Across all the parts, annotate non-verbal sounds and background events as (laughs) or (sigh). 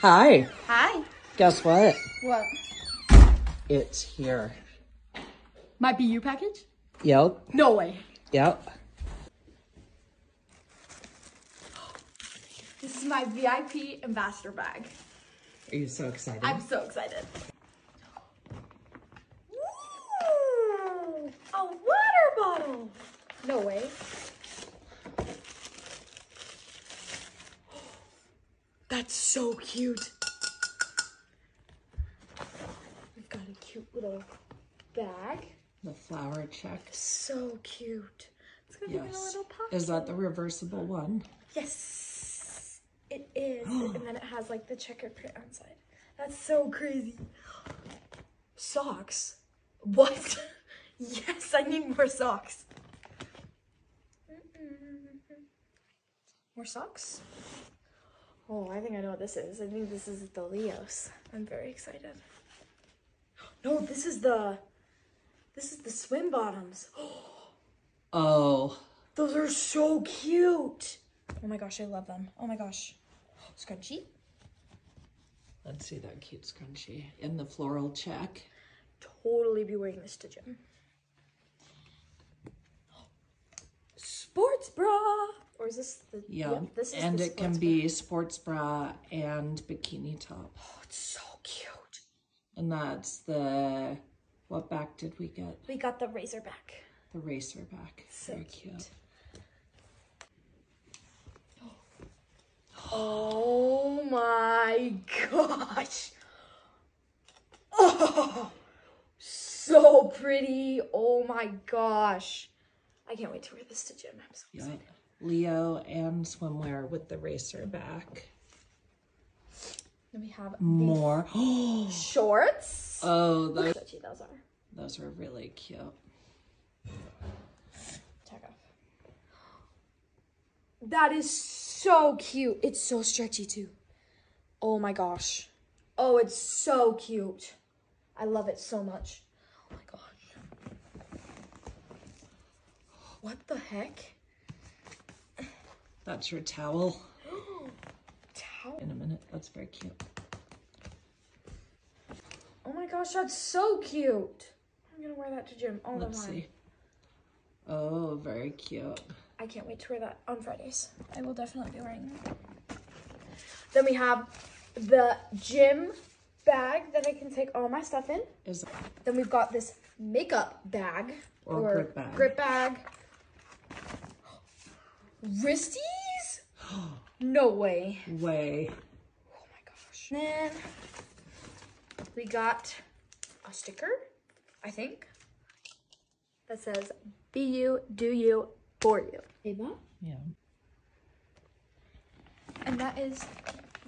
Hi. Hi. Guess what? What? It's here. My B You package? Yep. No way. Yep. This is my VIP ambassador bag. Are you so excited? I'm so excited. Woo! A water bottle. No way. That's so cute. We've got a cute little bag. the flower check. So cute. It's gonna be a Yes. little pocket. Is that the reversible one? Yes, it is. and then it has like the checkered print outside. That's so crazy. Socks? What? (laughs) yes, I need more socks. More socks? Oh, I think I know what this is. I think this is the Leos. I'm very excited. (gasps) No, this is the this is the swim bottoms. (gasps) Oh, Those are so cute. Oh my gosh, I love them. Oh my gosh. Scrunchy. let's see that cute scrunchie in the floral check. Totally be wearing this to gym. Sports bra. Or is this the Yeah, yep, this is and it can sports be sports bra and bikini top. Oh, it's so cute. And that's the, what back did we get? We got the razorback. The racer back. So Very cute. cute. (gasps) Oh my gosh. Oh, so pretty. Oh my gosh. I can't wait to wear this to gym. I'm so Yeah. excited. Leo and swimwear with the racer back. Then we have More. (gasps) shorts. Oh, those, Stretchy those are. those are really cute. Tag off. That is so cute. It's so stretchy too. Oh my gosh. Oh, it's so cute. I love it so much. Oh my gosh. What the heck? That's your towel. (gasps) Towel. In a minute. That's very cute. Oh my gosh, that's so cute. I'm gonna wear that to gym all Let's the time. see. Oh, very cute. I can't wait to wear that on Fridays. I will definitely be wearing that. Then we have the gym bag that I can take all my stuff in. Is Then we've got this makeup bag Or grip bag. grip bag. Wristies? No way. way. Oh my gosh. Then we got a sticker, I think, that says "Be you, do you, for you." Ava? Yeah. And that is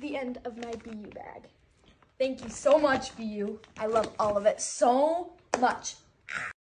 the end of my B You bag. Thank you so much, B You. I love all of it so much.